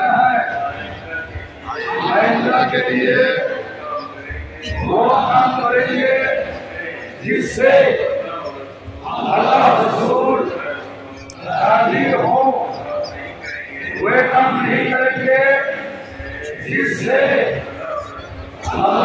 हैं। के लिए वो जिससे अल्लाह रसूल हो वे काम नहीं करेंगे जिससे अल्लाह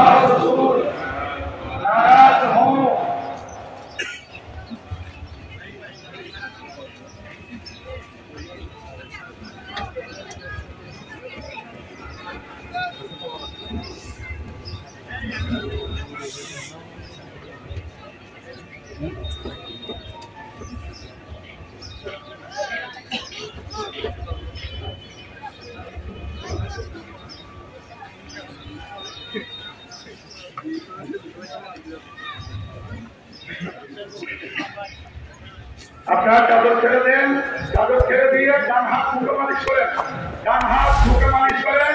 আপনারা চাদর ছেড়ে দেন চাদর ছেড়ে দিয়ে ডান হাত মুখে মালিশ করেন ডান হাত মুখে মালিশ করেন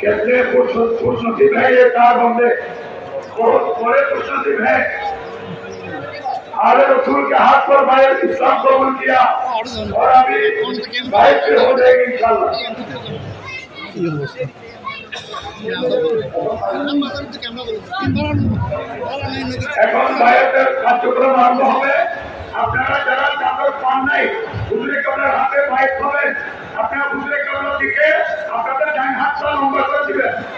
कितने खुश नसीब है ये चार बंदे बहुत बड़े खुश नसीब है आले रसूल के हाथ पर भाई इस्लाम कबूल किया और अभी भाई फिर हो जाएगी इंशाल्लाह এখন ভাইয়ের কার্যক্রম আরম্ভ হবে আপনারা যারা চাদর পান নাই বুঝলে কেবলের হাতে বাইক হবেন আপনারা বুঝলে কেবলের দিকে আপনাদের ডান হাতটা লম্বা করে দিবেন বুঝলে কেবলের দিকে ডান হাতটা লম্বা করে দিবেন